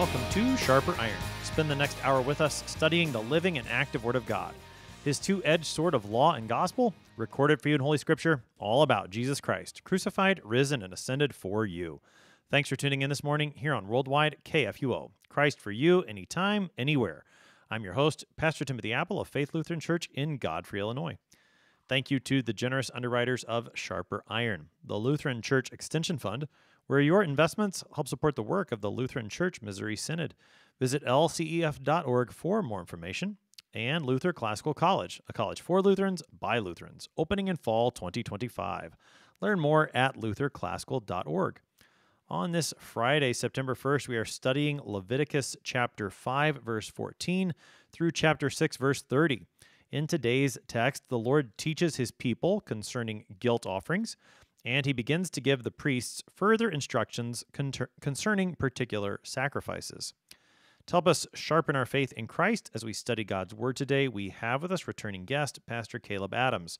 welcome to Sharper Iron. Spend the next hour with us studying the living and active Word of God. His two edged sword of law and gospel, recorded for you in Holy Scripture, all about Jesus Christ, crucified, risen, and ascended for you. Thanks for tuning in this morning here on Worldwide KFUO. Christ for you, anytime, anywhere. I'm your host, Pastor Timothy Appel of Faith Lutheran Church in Godfrey, Illinois. Thank you to the generous underwriters of Sharper Iron, the Lutheran Church Extension Fund where your investments help support the work of the Lutheran Church Missouri Synod. Visit lcef.org for more information. And Luther Classical College, a college for Lutherans by Lutherans, opening in fall 2025. Learn more at lutherclassical.org. On this Friday, September 1st, we are studying Leviticus chapter 5, verse 14 through chapter 6, verse 30. In today's text, the Lord teaches his people concerning guilt offerings, and he begins to give the priests further instructions con- concerning particular sacrifices. To help us sharpen our faith in Christ as we study God's Word today, we have with us returning guest, Pastor Caleb Adams.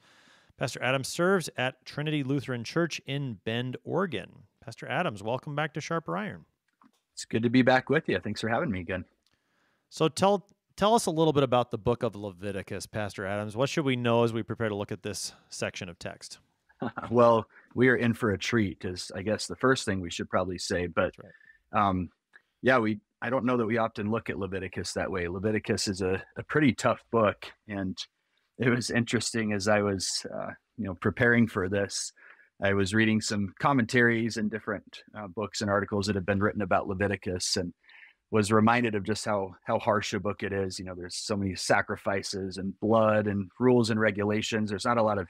Pastor Adams serves at Trinity Lutheran Church in Bend, Oregon. Pastor Adams, welcome back to Sharper Iron. It's good to be back with you. Thanks for having me again. So tell tell us a little bit about the book of Leviticus, Pastor Adams. What should we know as we prepare to look at this section of text? well, we are in for a treat is i guess the first thing we should probably say but right. um, yeah we i don't know that we often look at leviticus that way. Leviticus is a, a pretty tough book and it was interesting as i was uh, you know preparing for this i was reading some commentaries and different uh, books and articles that have been written about leviticus and was reminded of just how how harsh a book it is. You know there's so many sacrifices and blood and rules and regulations. There's not a lot of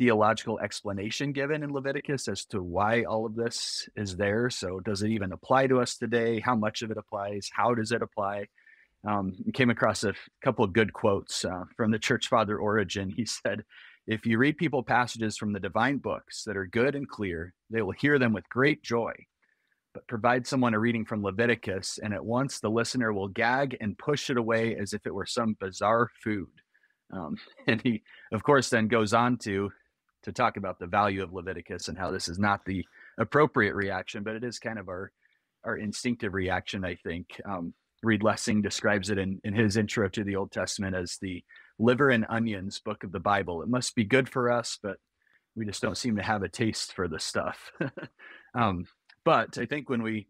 theological explanation given in Leviticus as to why all of this is there. So, does it even apply to us today? How much of it applies? How does it apply? Um, came across a couple of good quotes uh, from the church father Origen. He said, If you read people passages from the divine books that are good and clear, they will hear them with great joy. But provide someone a reading from Leviticus, and at once the listener will gag and push it away as if it were some bizarre food. Um, and he, of course, then goes on to to talk about the value of Leviticus and how this is not the appropriate reaction, but it is kind of our our instinctive reaction, I think. Um, Reed Lessing describes it in, in his intro to the Old Testament as the liver and onions book of the Bible. It must be good for us, but we just don't seem to have a taste for the stuff. um, but I think when we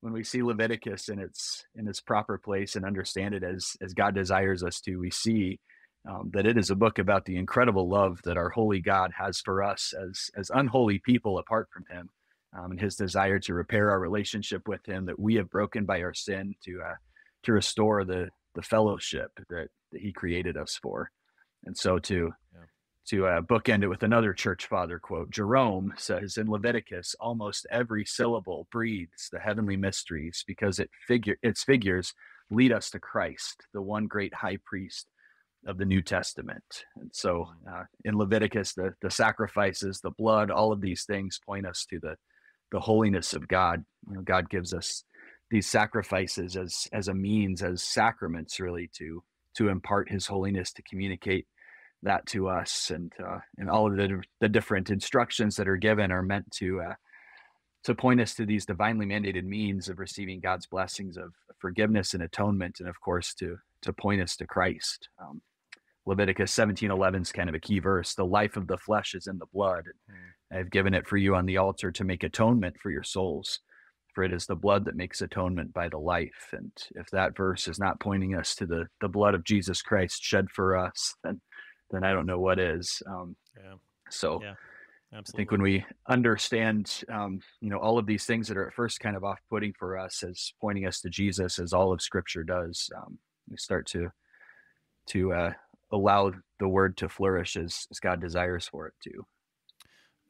when we see Leviticus in its in its proper place and understand it as as God desires us to, we see um, that it is a book about the incredible love that our holy God has for us as as unholy people apart from Him, um, and His desire to repair our relationship with Him that we have broken by our sin to uh, to restore the the fellowship that that He created us for, and so to yeah. to uh, bookend it with another church father quote, Jerome says in Leviticus, almost every syllable breathes the heavenly mysteries because it figure its figures lead us to Christ, the one great high priest of the New Testament. And so mm. uh, in Leviticus, the, the sacrifices, the blood, all of these things point us to the, the holiness of God. You know, God gives us these sacrifices as, as a means, as sacraments really to, to impart his holiness, to communicate that to us. And, uh, and all of the, the different instructions that are given are meant to, uh, to point us to these divinely mandated means of receiving God's blessings of forgiveness and atonement, and of course to to point us to Christ. Um, Leviticus 17:11 is kind of a key verse. The life of the flesh is in the blood. Mm. I've given it for you on the altar to make atonement for your souls. For it is the blood that makes atonement by the life. And if that verse is not pointing us to the the blood of Jesus Christ shed for us, then then I don't know what is. Um, yeah. So yeah, I think when we understand, um, you know, all of these things that are at first kind of off-putting for us as pointing us to Jesus, as all of Scripture does, um, we start to to uh, allow the word to flourish as, as God desires for it to.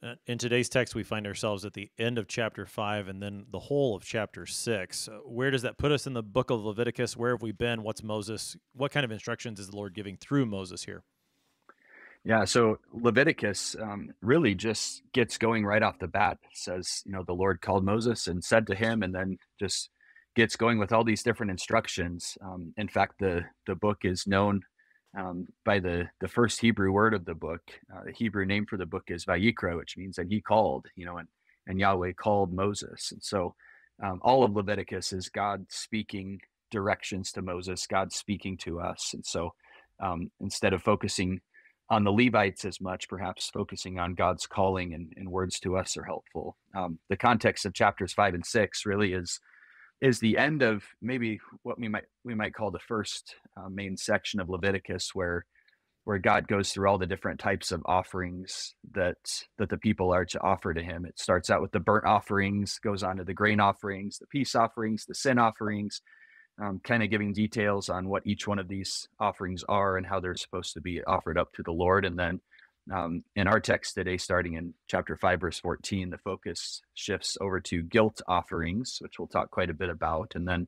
Uh, in today's text, we find ourselves at the end of chapter five and then the whole of chapter six. Uh, where does that put us in the book of Leviticus? Where have we been? What's Moses? What kind of instructions is the Lord giving through Moses here? Yeah, so Leviticus um, really just gets going right off the bat. It says, you know, the Lord called Moses and said to him, and then just gets going with all these different instructions. Um, in fact, the the book is known um, by the the first Hebrew word of the book. Uh, the Hebrew name for the book is Vayikra, which means that he called, you know, and and Yahweh called Moses. And so um, all of Leviticus is God speaking directions to Moses, God speaking to us. And so um, instead of focusing on the Levites as much, perhaps focusing on God's calling and, and words to us are helpful. Um, the context of chapters five and six really is is the end of maybe what we might we might call the first uh, main section of Leviticus, where where God goes through all the different types of offerings that that the people are to offer to Him. It starts out with the burnt offerings, goes on to the grain offerings, the peace offerings, the sin offerings, um, kind of giving details on what each one of these offerings are and how they're supposed to be offered up to the Lord, and then um, in our text today, starting in chapter 5, verse 14, the focus shifts over to guilt offerings, which we'll talk quite a bit about. And then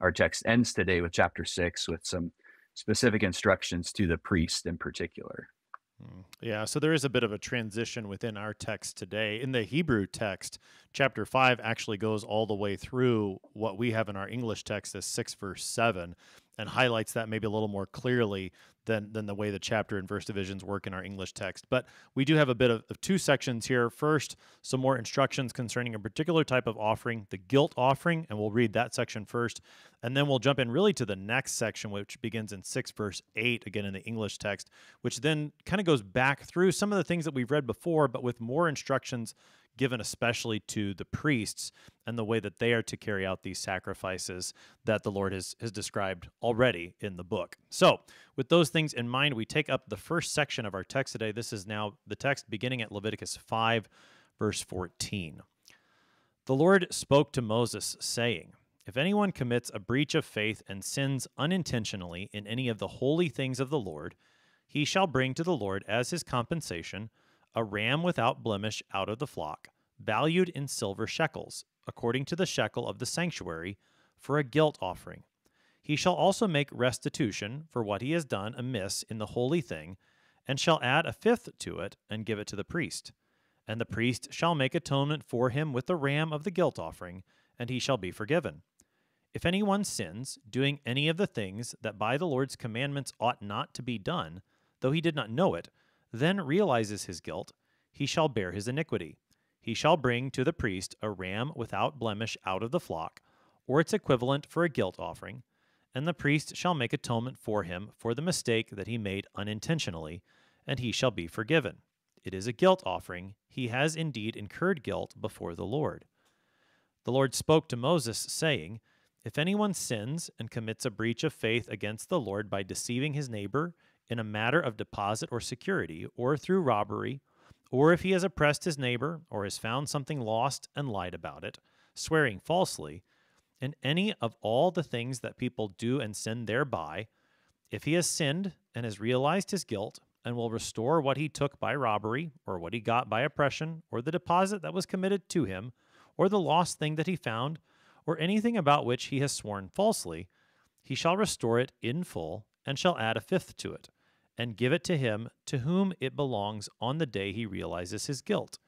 our text ends today with chapter 6 with some specific instructions to the priest in particular. Hmm. Yeah, so there is a bit of a transition within our text today. In the Hebrew text, chapter 5 actually goes all the way through what we have in our English text as 6 verse 7 and highlights that maybe a little more clearly than than the way the chapter and verse divisions work in our English text. But we do have a bit of, of, two sections here. First, some more instructions concerning a particular type of offering, the guilt offering, and we'll read that section first. And then we'll jump in really to the next section, which begins in 6 verse 8, again in the English text, which then kind of goes back through some of the things that we've read before, but with more instructions given especially to the priests and the way that they are to carry out these sacrifices that the Lord has, has described already in the book. So, with those things in mind, we take up the first section of our text today. This is now the text beginning at Leviticus 5, verse 14. The Lord spoke to Moses, saying, If anyone commits a breach of faith and sins unintentionally in any of the holy things of the Lord, he shall bring to the Lord as his compensation a ram without blemish out of the flock, valued in silver shekels, according to the shekel of the sanctuary, for a guilt offering. He shall also make restitution for what he has done amiss in the holy thing, and shall add a fifth to it, and give it to the priest. And the priest shall make atonement for him with the ram of the guilt offering, and he shall be forgiven. If any one sins, doing any of the things that by the Lord's commandments ought not to be done, though he did not know it, then realizes his guilt, he shall bear his iniquity. He shall bring to the priest a ram without blemish out of the flock, or its equivalent for a guilt offering, and the priest shall make atonement for him for the mistake that he made unintentionally, and he shall be forgiven. It is a guilt offering. He has indeed incurred guilt before the Lord. The Lord spoke to Moses, saying, If anyone sins and commits a breach of faith against the Lord by deceiving his neighbor in a matter of deposit or security, or through robbery, or if he has oppressed his neighbor, or has found something lost and lied about it, swearing falsely, in any of all the things that people do and sin thereby, if he has sinned and has realized his guilt, and will restore what he took by robbery, or what he got by oppression, or the deposit that was committed to him, or the lost thing that he found, or anything about which he has sworn falsely, he shall restore it in full, and shall add a fifth to it and give it to him to whom it belongs on the day he realizes his guilt.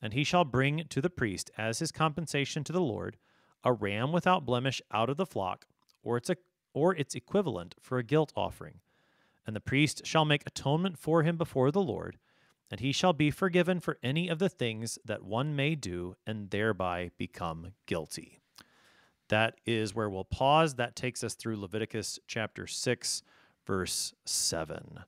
And he shall bring to the priest as his compensation to the Lord a ram without blemish out of the flock, or its, or its equivalent for a guilt offering. And the priest shall make atonement for him before the Lord, and he shall be forgiven for any of the things that one may do and thereby become guilty. That is where we'll pause. That takes us through Leviticus chapter 6 verse 7.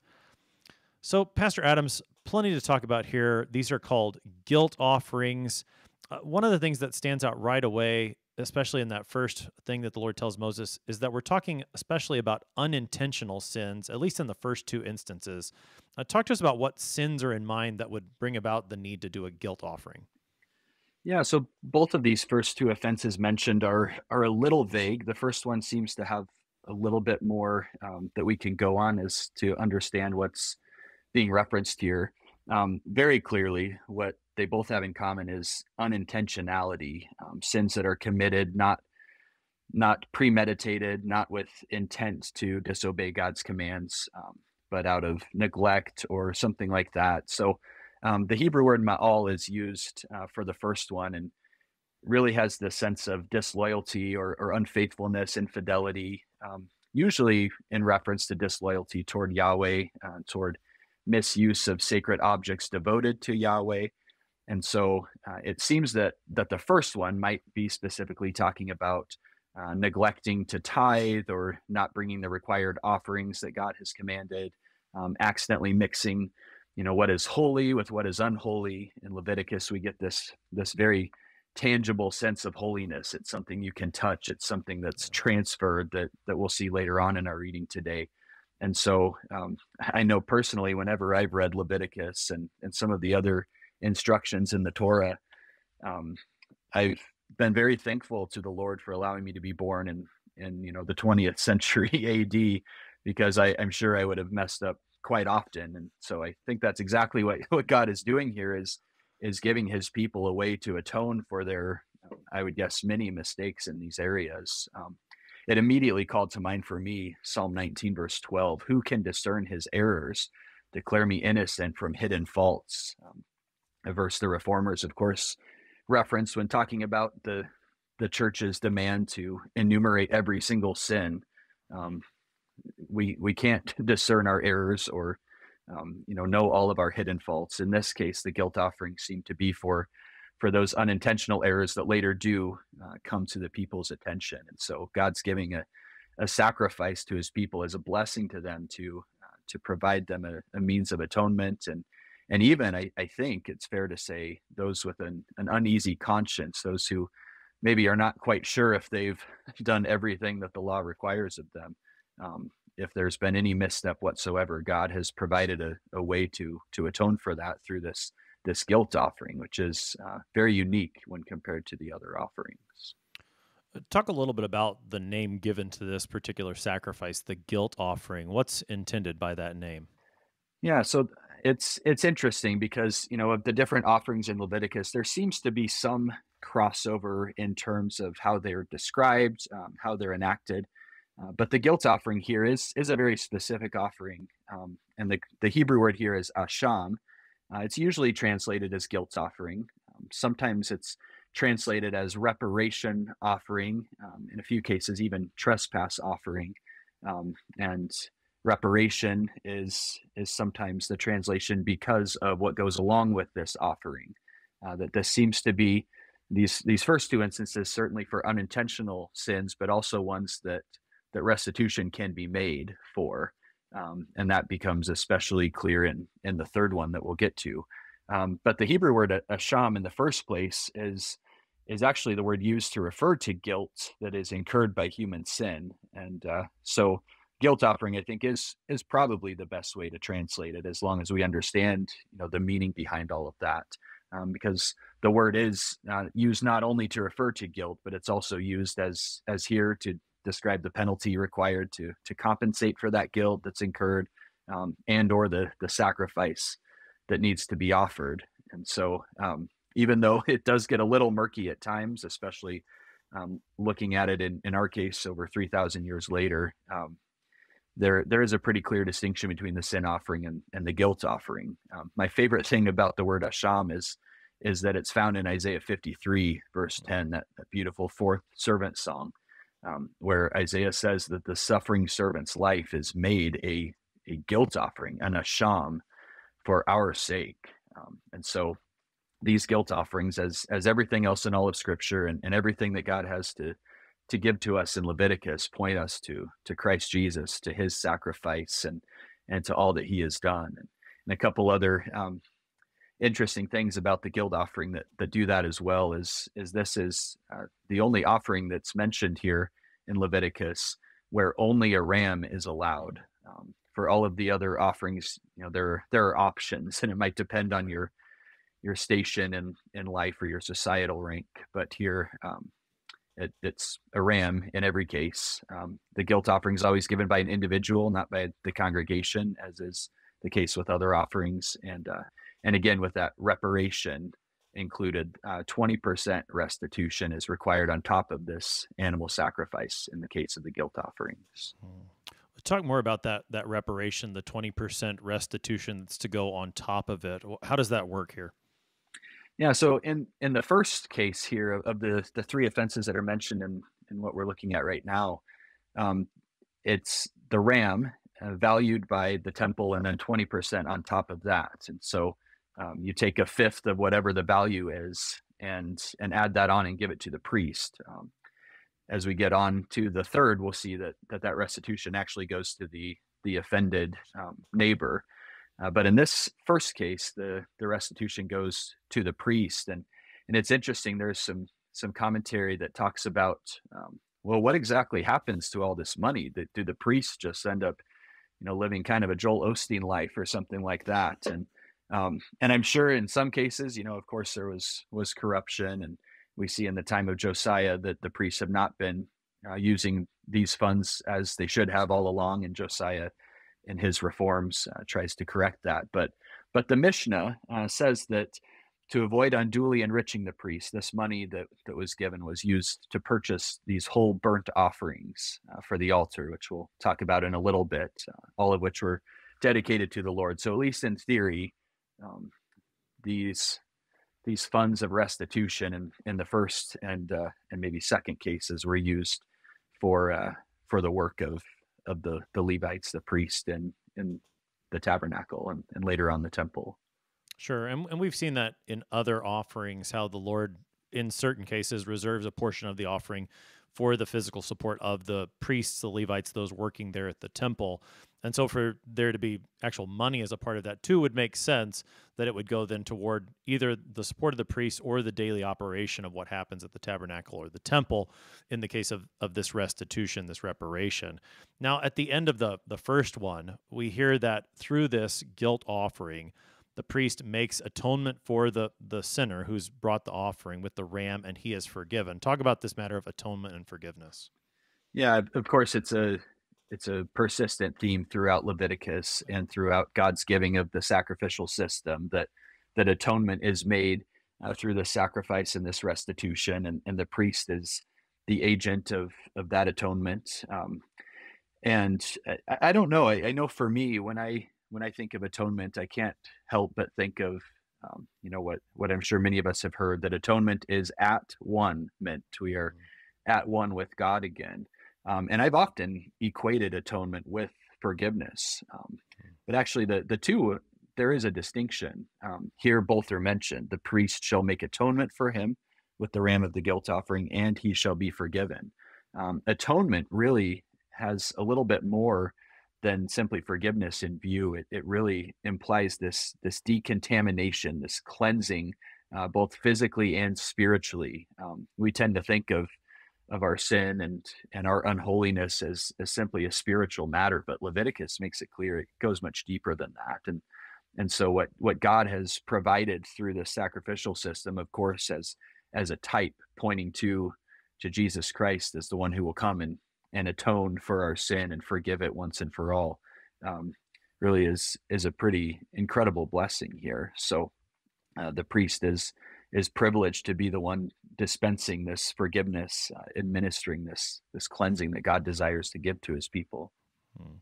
So, Pastor Adams, plenty to talk about here. These are called guilt offerings. Uh, one of the things that stands out right away, especially in that first thing that the Lord tells Moses, is that we're talking especially about unintentional sins, at least in the first two instances. Uh, talk to us about what sins are in mind that would bring about the need to do a guilt offering. Yeah, so both of these first two offenses mentioned are are a little vague. The first one seems to have a little bit more um, that we can go on is to understand what's being referenced here. Um, very clearly, what they both have in common is unintentionality, um, sins that are committed not not premeditated, not with intent to disobey God's commands, um, but out of neglect or something like that. So, um, the Hebrew word ma'al is used uh, for the first one, and really has the sense of disloyalty or, or unfaithfulness, infidelity, um, usually in reference to disloyalty toward Yahweh, uh, toward misuse of sacred objects devoted to Yahweh. And so uh, it seems that that the first one might be specifically talking about uh, neglecting to tithe or not bringing the required offerings that God has commanded, um, accidentally mixing, you know, what is holy with what is unholy. In Leviticus, we get this this very tangible sense of holiness. It's something you can touch. It's something that's transferred that that we'll see later on in our reading today. And so um, I know personally, whenever I've read Leviticus and and some of the other instructions in the Torah, um, I've been very thankful to the Lord for allowing me to be born in in you know the 20th century AD because I, I'm sure I would have messed up quite often. And so I think that's exactly what what God is doing here is is giving His people a way to atone for their I would guess many mistakes in these areas. Um, it immediately called to mind for me Psalm 19 verse 12. Who can discern His errors? Declare me innocent from hidden faults. Um, a verse the reformers, of course, reference when talking about the the church's demand to enumerate every single sin. Um, we we can't discern our errors or um, you know know all of our hidden faults. In this case, the guilt offering seemed to be for for those unintentional errors that later do uh, come to the people's attention. And so God's giving a, a sacrifice to his people as a blessing to them to uh, to provide them a, a means of atonement and and even I, I think it's fair to say those with an, an uneasy conscience, those who maybe are not quite sure if they've done everything that the law requires of them. Um, if there's been any misstep whatsoever, God has provided a, a, way to to atone for that through this this guilt offering, which is uh, very unique when compared to the other offerings. Uh, talk a little bit about the name given to this particular sacrifice, the guilt offering. What's intended by that name? Yeah, so it's it's interesting because you know of the different offerings in Leviticus, there seems to be some crossover in terms of how they're described, um, how they're enacted. Uh, but the guilt offering here is is a very specific offering, um, and the the Hebrew word here is asham. Uh, it's usually translated as guilt offering. Um, sometimes it's translated as reparation offering. Um, in a few cases, even trespass offering. Um, and reparation is is sometimes the translation because of what goes along with this offering. Uh, that this seems to be these these first two instances certainly for unintentional sins, but also ones that that restitution can be made for, um, and that becomes especially clear in in the third one that we'll get to. Um, but the Hebrew word asham in the first place is is actually the word used to refer to guilt that is incurred by human sin, and uh, so guilt offering i think is is probably the best way to translate it as long as we understand you know the meaning behind all of that um, because the word is uh, used not only to refer to guilt but it's also used as as here to describe the penalty required to to compensate for that guilt that's incurred um, and or the the sacrifice that needs to be offered. And so um, even though it does get a little murky at times especially um, looking at it in, in our case over 3000 years later um, there there is a pretty clear distinction between the sin offering and, and the guilt offering. Um, my favorite thing about the word asham is is that it's found in Isaiah 53 verse 10, that, that beautiful fourth servant song, um, where Isaiah says that the suffering servant's life is made a a guilt offering, and asham for our sake. Um, and so these guilt offerings, as as everything else in all of Scripture and, and everything that God has to to give to us in Leviticus point us to to Christ Jesus, to His sacrifice, and and to all that He has done, and, and a couple other um, interesting things about the guilt offering that that do that as well is is this is uh, the only offering that's mentioned here in Leviticus where only a ram is allowed. Um, for all of the other offerings, you know there there are options, and it might depend on your your station in in life or your societal rank. But here, um, it, it's a ram in every case. Um, the guilt offering is always given by an individual, not by the congregation, as is the case with other offerings. And uh, and again, with that reparation included, uh, twenty percent restitution is required on top of this animal sacrifice in the case of the guilt offerings. Hmm. Talk more about that that reparation, the twenty percent restitution that's to go on top of it. How does that work here? Yeah. So in in the first case here of, of the the three offenses that are mentioned in in what we're looking at right now, um, it's the ram uh, valued by the temple, and then twenty percent on top of that. And so um, you take a fifth of whatever the value is and and add that on and give it to the priest. Um, as we get on to the third, we'll see that that, that restitution actually goes to the the offended um, neighbor. Uh, but in this first case, the the restitution goes to the priest, and and it's interesting. There's some some commentary that talks about um, well, what exactly happens to all this money? Do, do the priests just end up, you know, living kind of a Joel Osteen life or something like that? And um, and I'm sure in some cases, you know, of course, there was was corruption, and we see in the time of Josiah that the priests have not been uh, using these funds as they should have all along, and Josiah, in his reforms, uh, tries to correct that. But but the Mishnah uh, says that to avoid unduly enriching the priest, this money that, that was given was used to purchase these whole burnt offerings uh, for the altar, which we'll talk about in a little bit, uh, all of which were dedicated to the Lord. So, at least in theory, um, these these funds of restitution in, in the first and uh, and maybe second cases were used for uh, for the work of of the the Levites, the priest, and in the tabernacle, and, and later on the temple. Sure, and and we've seen that in other offerings, how the Lord, in certain cases, reserves a portion of the offering for the physical support of the priests, the Levites, those working there at the temple. And so, for there to be actual money as a part of that too, would make sense that it would go then toward either the support of the priests or the daily operation of what happens at the tabernacle or the temple in the case of, of this restitution, this reparation. Now, at the end of the, the first one, we hear that through this guilt offering, the priest makes atonement for the the sinner who's brought the offering with the ram and he is forgiven talk about this matter of atonement and forgiveness yeah of course it's a it's a persistent theme throughout leviticus and throughout god's giving of the sacrificial system that that atonement is made uh, through the sacrifice and this restitution and, and the priest is the agent of of that atonement um, and I, I, don't know I, I know for me when i when I think of atonement, I can't help but think of, um, you know, what what I'm sure many of us have heard that atonement is at one meant. We are mm-hmm. at one with God again, um, and I've often equated atonement with forgiveness. Um, mm. but actually, the the two there is a distinction. Um, here, both are mentioned. The priest shall make atonement for him with the ram of the guilt offering, and he shall be forgiven. Um, atonement really has a little bit more than simply forgiveness in view. It, it really implies this this decontamination, this cleansing, uh, both physically and spiritually. Um, we tend to think of of our sin and and our unholiness as as simply a spiritual matter, but Leviticus makes it clear it goes much deeper than that. And and so what what God has provided through the sacrificial system, of course, as as a type pointing to to Jesus Christ as the one who will come and and atone for our sin and forgive it once and for all um, really is is a pretty incredible blessing here so uh, the priest is is privileged to be the one dispensing this forgiveness uh, administering this this cleansing that god desires to give to his people hmm.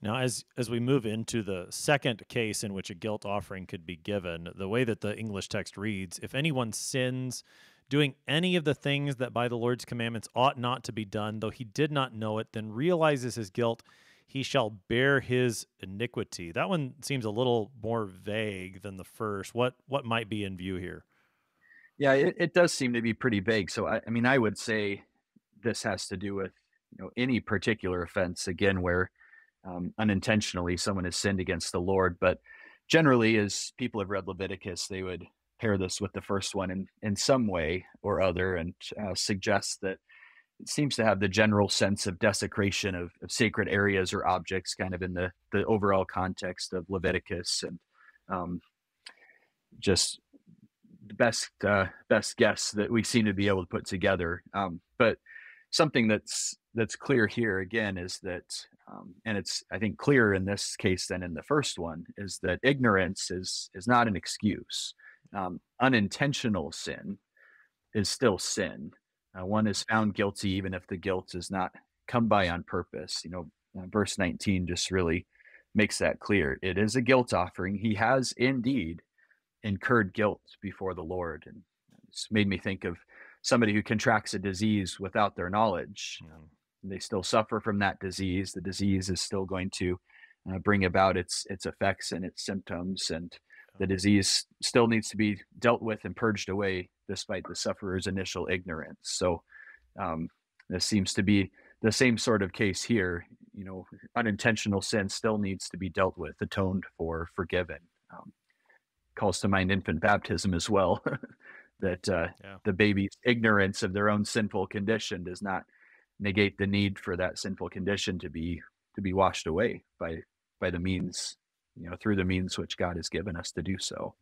now as as we move into the second case in which a guilt offering could be given the way that the english text reads if anyone sins doing any of the things that by the Lord's commandments ought not to be done, though he did not know it, then realizes his guilt, he shall bear his iniquity. That one seems a little more vague than the first. What what might be in view here? Yeah, it, it does seem to be pretty vague. So I, I mean, I would say this has to do with you know any particular offense again where um, unintentionally someone has sinned against the Lord, but generally, as people have read Leviticus, they would pair this with the first one in, in some way or other and uh, suggest that it seems to have the general sense of desecration of, of, sacred areas or objects kind of in the, the overall context of Leviticus and um, just best uh, best guess that we seem to be able to put together. Um, but something that's that's clear here again is that um, and it's I think clearer in this case than in the first one is that ignorance is is not an excuse um, unintentional sin is still sin. Uh, one is found guilty even if the guilt is not come by on purpose. You know, uh, verse 19 just really makes that clear. It is a guilt offering. He has indeed incurred guilt before the Lord. And it's made me think of somebody who contracts a disease without their knowledge. they still suffer from that disease. The disease is still going to uh, bring about its its effects and its symptoms. And the disease still needs to be dealt with and purged away despite the sufferer's initial ignorance. So um, this seems to be the same sort of case here. You know, unintentional sin still needs to be dealt with, atoned for, forgiven. Um, calls to mind infant baptism as well. that uh, yeah. the baby's ignorance of their own sinful condition does not negate the need for that sinful condition to be to be washed away by by the means you know through the means which God has given us to do so.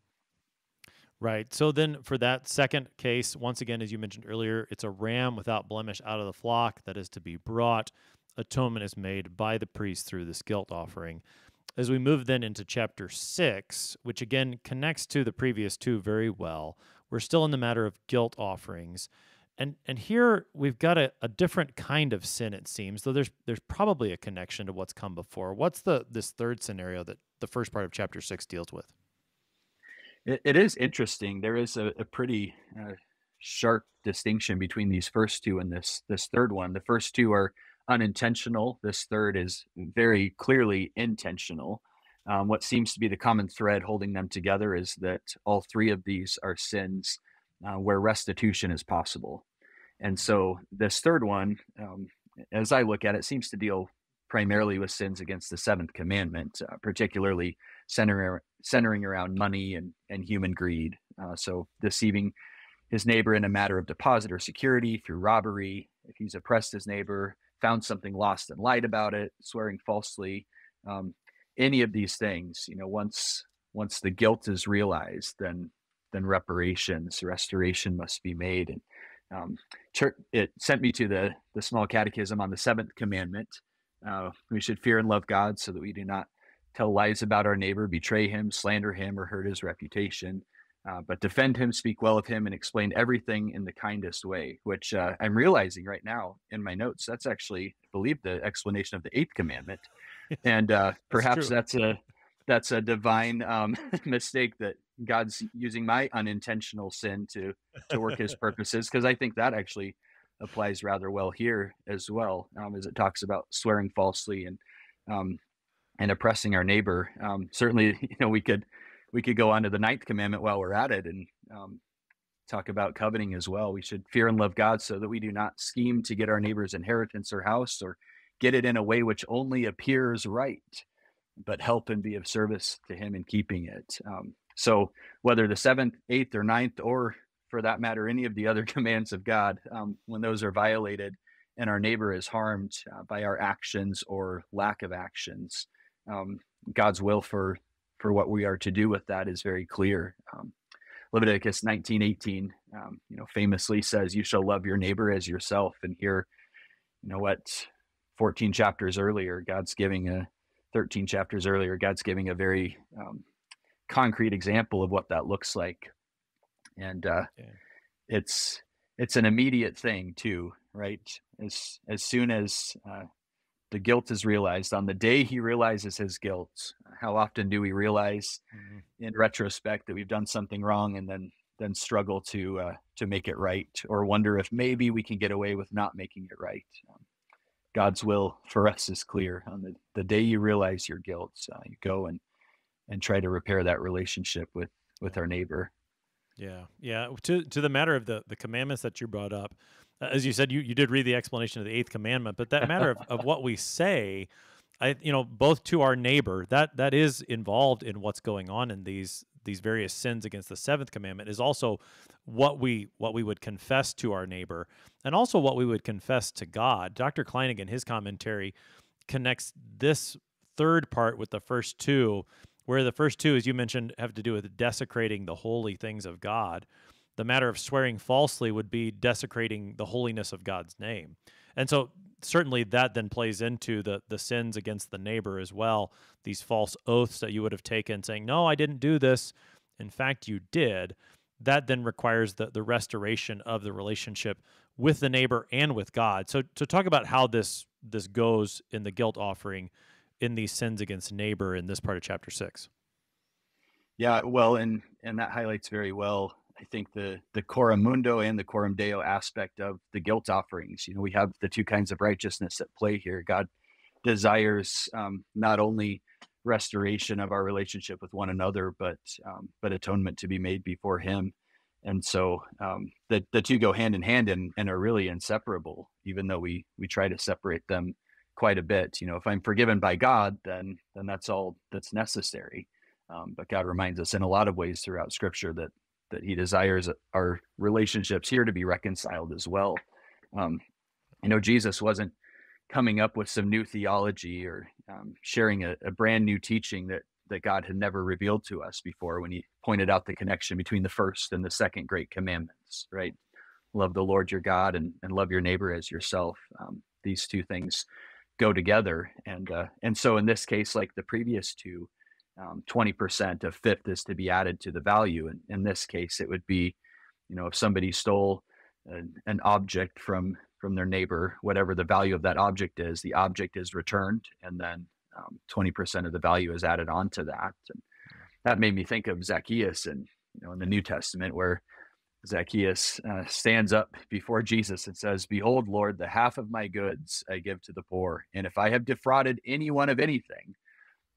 Right. So then for that second case, once again, as you mentioned earlier, it's a ram without blemish out of the flock that is to be brought. Atonement is made by the priest through this guilt offering. As we move then into chapter six, which again connects to the previous two very well, we're still in the matter of guilt offerings. And and here we've got a, a different kind of sin, it seems, though there's there's probably a connection to what's come before. What's the this third scenario that the first part of chapter six deals with? it, it is interesting. There is a, a pretty uh, sharp distinction between these first two and this this third one. The first two are unintentional. This third is very clearly intentional. Um, what seems to be the common thread holding them together is that all three of these are sins uh, where restitution is possible. And so this third one, um, as I look at it, seems to deal primarily with sins against the seventh commandment, uh, particularly centering, centering around money and, and human greed. Uh, so deceiving his neighbor in a matter of deposit or security through robbery, if he's oppressed his neighbor, found something lost and lied about it, swearing falsely, um, any of these things, you know, once once the guilt is realized, then then reparations, restoration must be made. And um, church, it sent me to the the small catechism on the seventh commandment. Uh, we should fear and love God so that we do not tell lies about our neighbor, betray him, slander him, or hurt his reputation. Uh, but defend him, speak well of him, and explain everything in the kindest way, which uh, I'm realizing right now in my notes. That's actually, I believe, the explanation of the eighth commandment. And uh, perhaps that's, that's, a that's a divine um, mistake that God's using my unintentional sin to to work His purposes, because I think that actually applies rather well here as well, um, as it talks about swearing falsely and um, and oppressing our neighbor. Um, certainly, you know, we could we could go on to the ninth commandment while we're at it and um, talk about coveting as well. We should fear and love God so that we do not scheme to get our neighbor's inheritance or house or get it in a way which only appears right, but help and be of service to Him in keeping it. Um, so, whether the seventh, eighth, or ninth, or for that matter, any of the other commands of God, um, when those are violated and our neighbor is harmed uh, by our actions or lack of actions, um, God's will for for what we are to do with that is very clear. Um, Leviticus 19:18, um, you know, famously says, "You shall love your neighbor as yourself." And here, you know what, 14 chapters earlier, God's giving a 13 chapters earlier, God's giving a very um, concrete example of what that looks like, and uh, yeah. it's it's an immediate thing too, right? As as soon as uh, the guilt is realized on the day he realizes his guilt how often do we realize mm-hmm. in retrospect that we've done something wrong and then then struggle to uh, to make it right or wonder if maybe we can get away with not making it right um, god's will for us is clear on the, the day you realize your guilt uh, you go and and try to repair that relationship with with our neighbor yeah yeah to to the matter of the the commandments that you brought up Uh, as you said, you, you did read the explanation of the eighth commandment, but that matter of, of what we say, I you know, both to our neighbor, that that is involved in what's going on in these these various sins against the seventh commandment is also what we what we would confess to our neighbor and also what we would confess to God. Dr. Kleinig in his commentary connects this third part with the first two, where the first two, as you mentioned, have to do with desecrating the holy things of God the matter of swearing falsely would be desecrating the holiness of God's name. And so certainly that then plays into the the sins against the neighbor as well. These false oaths that you would have taken saying, "No, I didn't do this." In fact, you did. That then requires the the restoration of the relationship with the neighbor and with God. So to talk about how this this goes in the guilt offering in these sins against neighbor in this part of chapter 6. Yeah, well, and and that highlights very well I think the the coram mundo and the coram deo aspect of the guilt offerings. You know, we have the two kinds of righteousness at play here. God desires um, not only restoration of our relationship with one another, but um, but atonement to be made before Him. And so um, the the two go hand in hand and, and are really inseparable, even though we we try to separate them quite a bit. You know, if I'm forgiven by God, then then that's all that's necessary. Um, but God reminds us in a lot of ways throughout Scripture that that He desires our relationships here to be reconciled as well. Um, you know, Jesus wasn't coming up with some new theology or um, sharing a, a, brand new teaching that that God had never revealed to us before when he pointed out the connection between the first and the second great commandments, right? Love the Lord your God and, and love your neighbor as yourself. Um, these two things go together. And, uh, and so in this case, like the previous two, um, 20% of fifth is to be added to the value. And in this case, it would be, you know, if somebody stole an, an object from from their neighbor, whatever the value of that object is, the object is returned, and then um, 20% of the value is added onto that. And that made me think of Zacchaeus and you know in the New Testament where Zacchaeus uh, stands up before Jesus and says, "Behold, Lord, the half of my goods I give to the poor, and if I have defrauded anyone of anything,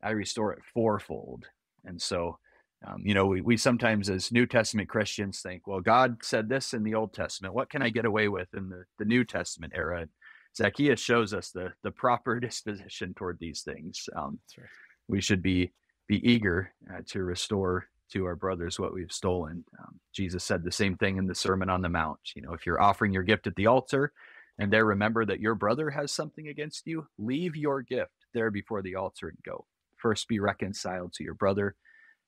I restore it fourfold." And so um, you know, we, we sometimes as New Testament Christians think, well, God said this in the Old Testament. What can I get away with in the, the New Testament era? Zacchaeus shows us the the proper disposition toward these things. Um, right. We should be be eager uh, to restore to our brothers what we've stolen. Um, Jesus said the same thing in the Sermon on the Mount. You know, if you're offering your gift at the altar and there remember that your brother has something against you, leave your gift there before the altar and go. First be reconciled to your brother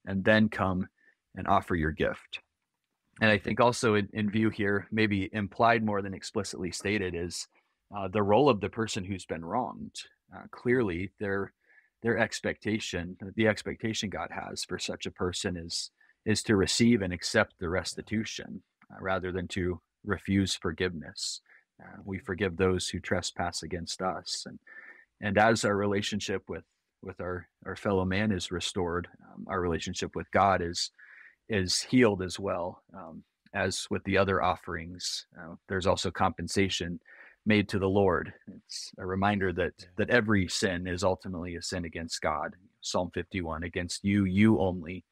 and then come and offer your gift. And I think also in, in view here, maybe implied more than explicitly stated, is uh, the role of the person who's been wronged. Uh, clearly, their their expectation, the expectation God has for such a person is is to receive and accept the restitution uh, rather than to refuse forgiveness. Uh, we forgive those who trespass against us, and and as our relationship with with our our fellow man is restored, um, our relationship with God is is healed as well. Um, as with the other offerings, uh, there's also compensation made to the Lord. It's a reminder that that every sin is ultimately a sin against God. Psalm 51: Against you, you only,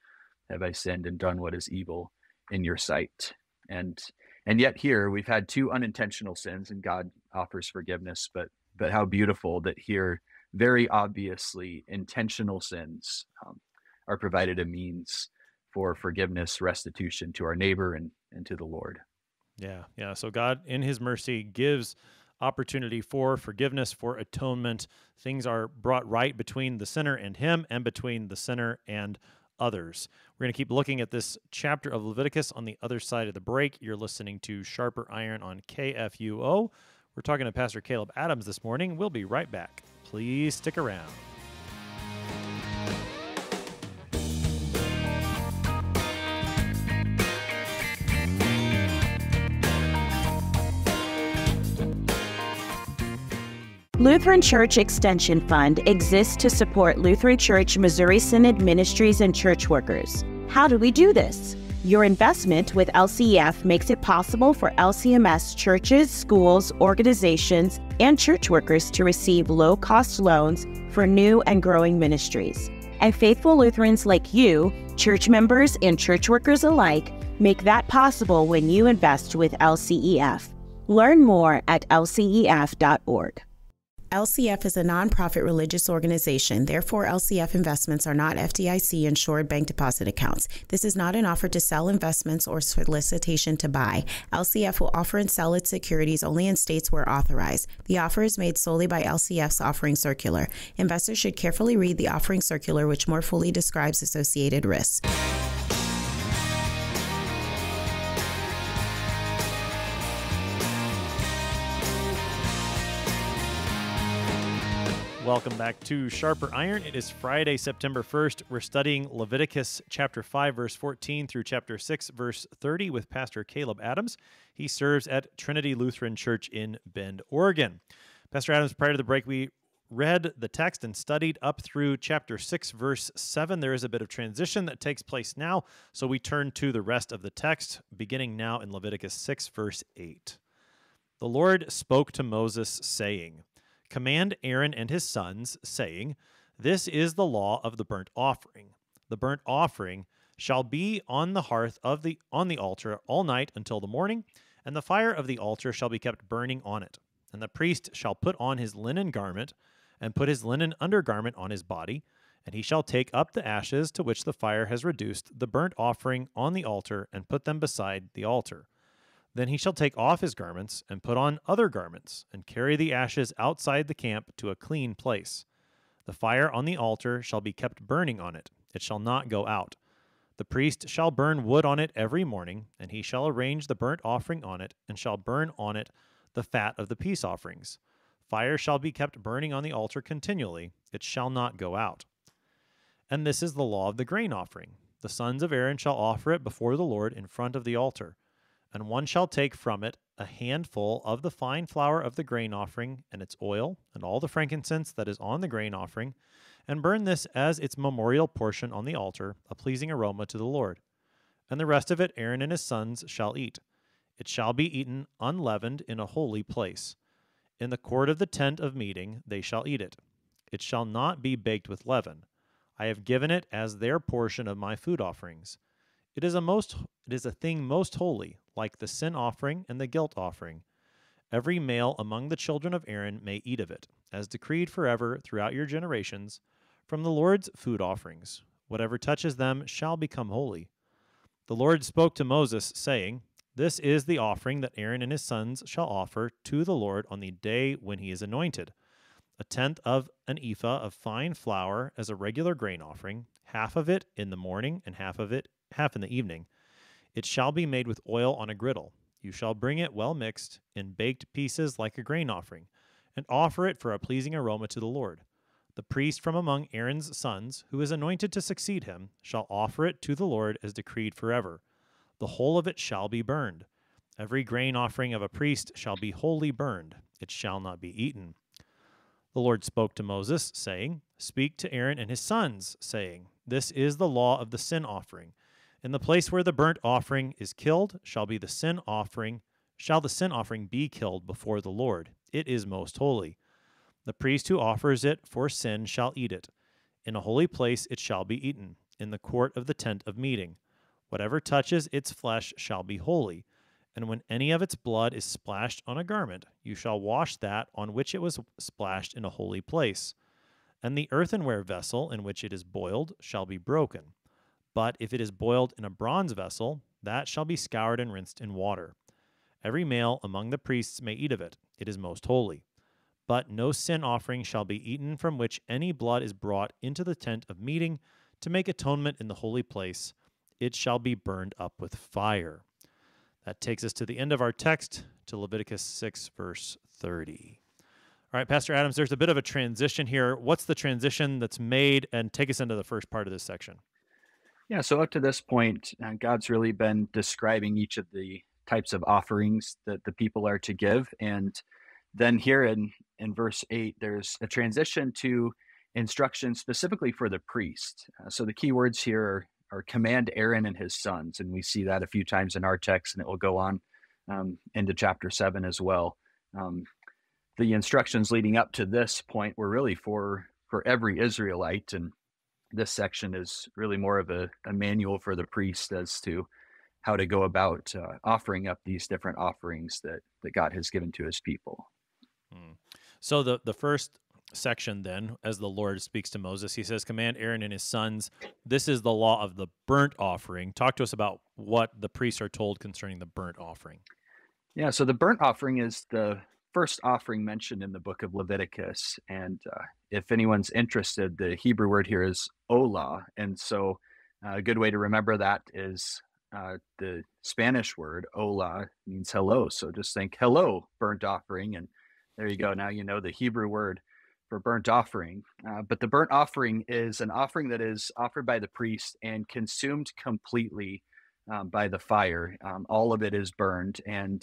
have I sinned and done what is evil in your sight. And and yet here we've had two unintentional sins, and God offers forgiveness. But but how beautiful that here very obviously intentional sins um, are provided a means for forgiveness, restitution to our neighbor and, and to the Lord. Yeah, yeah. So God, in His mercy, gives opportunity for forgiveness, for atonement. Things are brought right between the sinner and Him, and between the sinner and others. We're going to keep looking at this chapter of Leviticus on the other side of the break. You're listening to Sharper Iron on KFUO. We're talking to Pastor Caleb Adams this morning. We'll be right back. Please stick around. Lutheran Church Extension Fund exists to support Lutheran Church Missouri Synod ministries and church workers. How do we do this? Your investment with LCEF makes it possible for LCMS churches, schools, organizations, and church workers to receive low cost loans for new and growing ministries. And faithful Lutherans like you, church members and church workers alike, make that possible when you invest with LCEF. Learn more at lcef.org. LCF is a nonprofit religious organization. Therefore, LCF investments are not FDIC insured bank deposit accounts. This is not an offer to sell investments or solicitation to buy. LCF will offer and sell its securities only in states where authorized. The offer is made solely by LCF's offering circular. Investors should carefully read the offering circular, which more fully describes associated risks. Welcome back to Sharper Iron. It is Friday, September 1st. We're studying Leviticus chapter 5, verse 14 through chapter 6, verse 30 with Pastor Caleb Adams. He serves at Trinity Lutheran Church in Bend, Oregon. Pastor Adams, prior to the break, we read the text and studied up through chapter 6, verse 7. There is a bit of transition that takes place now, so we turn to the rest of the text, beginning now in Leviticus 6, verse 8. The Lord spoke to Moses, saying, Command Aaron and his sons, saying, This is the law of the burnt offering. The burnt offering shall be on the hearth of the on the altar all night until the morning, and the fire of the altar shall be kept burning on it. And the priest shall put on his linen garment, and put his linen undergarment on his body, and he shall take up the ashes to which the fire has reduced the burnt offering on the altar, and put them beside the altar. Then he shall take off his garments, and put on other garments, and carry the ashes outside the camp to a clean place. The fire on the altar shall be kept burning on it, it shall not go out. The priest shall burn wood on it every morning, and he shall arrange the burnt offering on it, and shall burn on it the fat of the peace offerings. Fire shall be kept burning on the altar continually, it shall not go out. And this is the law of the grain offering. The sons of Aaron shall offer it before the Lord in front of the altar. And one shall take from it a handful of the fine flour of the grain offering, and its oil, and all the frankincense that is on the grain offering, and burn this as its memorial portion on the altar, a pleasing aroma to the Lord. And the rest of it Aaron and his sons shall eat. It shall be eaten unleavened in a holy place. In the court of the tent of meeting they shall eat it. It shall not be baked with leaven. I have given it as their portion of my food offerings. It is a most it is a thing most holy, like the sin offering and the guilt offering. Every male among the children of Aaron may eat of it, as decreed forever throughout your generations, from the Lord's food offerings. Whatever touches them shall become holy. The Lord spoke to Moses, saying, This is the offering that Aaron and his sons shall offer to the Lord on the day when he is anointed a tenth of an ephah of fine flour as a regular grain offering, half of it in the morning and half of it half in the evening. It shall be made with oil on a griddle. You shall bring it well mixed in baked pieces like a grain offering, and offer it for a pleasing aroma to the Lord. The priest from among Aaron's sons, who is anointed to succeed him, shall offer it to the Lord as decreed forever. The whole of it shall be burned. Every grain offering of a priest shall be wholly burned, it shall not be eaten. The Lord spoke to Moses, saying, Speak to Aaron and his sons, saying, This is the law of the sin offering. In the place where the burnt offering is killed shall be the sin offering, shall the sin offering be killed before the Lord. It is most holy. The priest who offers it for sin shall eat it. In a holy place it shall be eaten, in the court of the tent of meeting. Whatever touches its flesh shall be holy. And when any of its blood is splashed on a garment, you shall wash that on which it was splashed in a holy place. And the earthenware vessel in which it is boiled shall be broken. But if it is boiled in a bronze vessel, that shall be scoured and rinsed in water. Every male among the priests may eat of it, it is most holy. But no sin offering shall be eaten from which any blood is brought into the tent of meeting to make atonement in the holy place. It shall be burned up with fire. That takes us to the end of our text, to Leviticus 6, verse 30. All right, Pastor Adams, there's a bit of a transition here. What's the transition that's made? And take us into the first part of this section. Yeah, so up to this point, uh, God's really been describing each of the types of offerings that the people are to give. And then here in in verse 8, there's a transition to instruction specifically for the priest. Uh, so the key words here are, are, command Aaron and his sons. And we see that a few times in our text, and it will go on um, into chapter 7 as well. Um, the instructions leading up to this point were really for for every Israelite, and this section is really more of a, a manual for the priest as to how to go about uh, offering up these different offerings that that God has given to His people. Hmm. So the the first section then as the Lord speaks to Moses he says command Aaron and his sons this is the law of the burnt offering talk to us about what the priests are told concerning the burnt offering yeah so the burnt offering is the first offering mentioned in the book of Leviticus and uh, if anyone's interested the Hebrew word here is olah and so uh, a good way to remember that is uh, the Spanish word hola means hello so just think hello burnt offering and there you go. Now you know the Hebrew word for burnt offering. Uh, but the burnt offering is an offering that is offered by the priest and consumed completely um, by the fire. Um, all of it is burned. And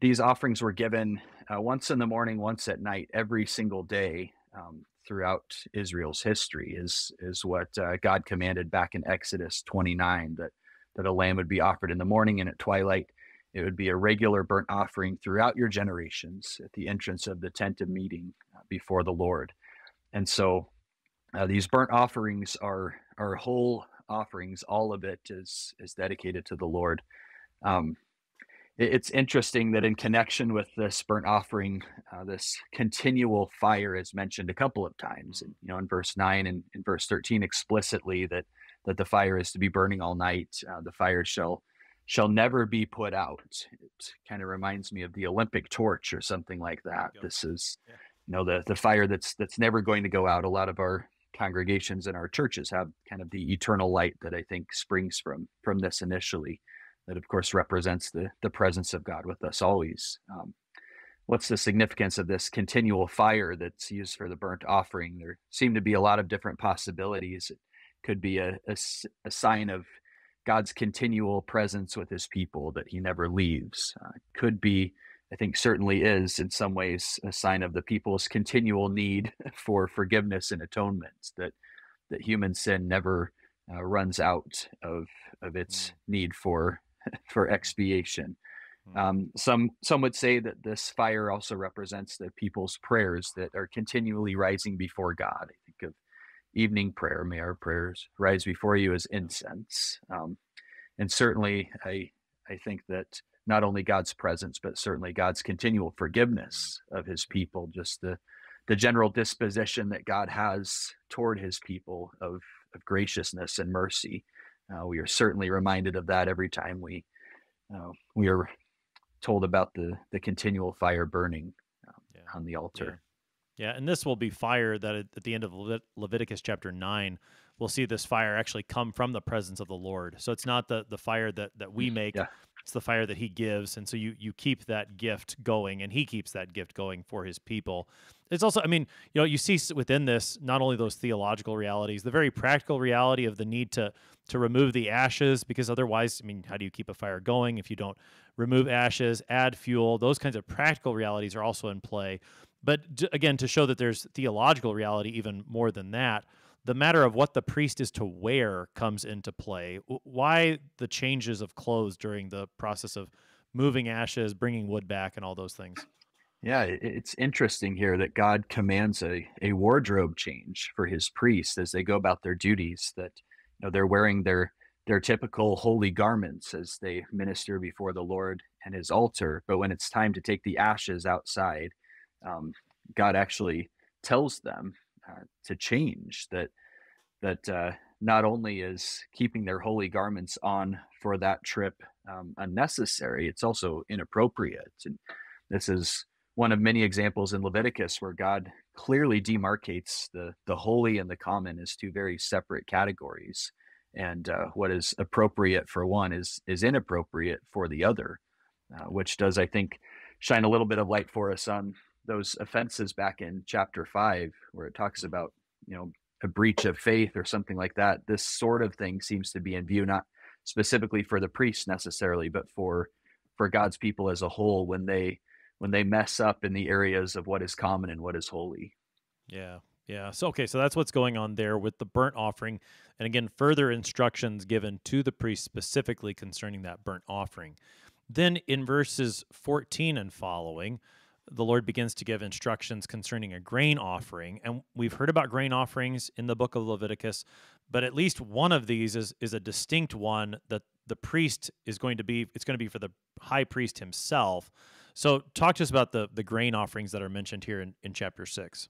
these offerings were given uh, once in the morning, once at night, every single day um, throughout Israel's history, is, is what uh, God commanded back in Exodus 29 that, that a lamb would be offered in the morning and at twilight it would be a regular burnt offering throughout your generations at the entrance of the tent of meeting uh, before the Lord. And so uh, these burnt offerings are are whole offerings. All of it is is dedicated to the Lord. Um, it's interesting that in connection with this burnt offering, uh, this continual fire is mentioned a couple of times. And, you know, in verse nine and in verse thirteen, explicitly that that the fire is to be burning all night. Uh, the fire shall shall never be put out. It kind of reminds me of the Olympic torch or something like that. This is, yeah. you know, the the fire that's that's never going to go out. A lot of our congregations and our churches have kind of the eternal light that I think springs from from this initially. That of course represents the the presence of God with us always. Um, what's the significance of this continual fire that's used for the burnt offering? There seem to be a lot of different possibilities. It could be a, a, a sign of God's continual presence with his people, that he never leaves. Uh, could be, I think certainly is in some ways a sign of the people's continual need for forgiveness and atonement, that, that human sin never uh, runs out of, of its mm. need for, for expiation. Mm. Um, some some would say that this fire also represents the people's prayers that are continually rising before God. I think of evening prayer. May our prayers rise before you as incense. Um, and certainly, I I think that not only God's presence, but certainly God's continual forgiveness of His people, just the the general disposition that God has toward His people of of graciousness and mercy. Uh, we are certainly reminded of that every time we uh, we are told about the the continual fire burning um, yeah. on the altar. Yeah, and this will be fire that at the end of Levit- Leviticus chapter 9, we'll see this fire actually come from the presence of the Lord. So it's not the the fire that that we make, yeah. It's the fire that he gives. And so you you keep that gift going and he keeps that gift going for his people. It's also I mean, you know, you see within this not only those theological realities, the very practical reality of the need to to remove the ashes because otherwise, I mean, how do you keep a fire going if you don't remove ashes, add fuel? Those kinds of practical realities are also in play. But again, to show that there's theological reality even more than that, the matter of what the priest is to wear comes into play. Why the changes of clothes during the process of moving ashes, bringing wood back, and all those things? Yeah, it's interesting here that God commands a, a wardrobe change for his priests as they go about their duties, that you know, they're wearing their their typical holy garments as they minister before the Lord and his altar. But when it's time to take the ashes outside, um, God actually tells them uh, to change that that uh, not only is keeping their holy garments on for that trip um, unnecessary, it's also inappropriate. And this is one of many examples in Leviticus where God clearly demarcates the the holy and the common as two very separate categories, and uh, what is appropriate for one is is inappropriate for the other, uh, which does I think shine a little bit of light for us on those offenses back in chapter five, where it talks about, you know, a breach of faith or something like that. This sort of thing seems to be in view, not specifically for the priests necessarily, but for for God's people as a whole when they when they mess up in the areas of what is common and what is holy. Yeah. Yeah. So okay, so that's what's going on there with the burnt offering. And again, further instructions given to the priest specifically concerning that burnt offering. Then in verses 14 and following, the Lord begins to give instructions concerning a grain offering. And we've heard about grain offerings in the book of Leviticus, but at least one of these is, is a distinct one that the priest is going to be, it's going to be for the high priest himself. So talk to us about the, the grain offerings that are mentioned here in, in chapter six.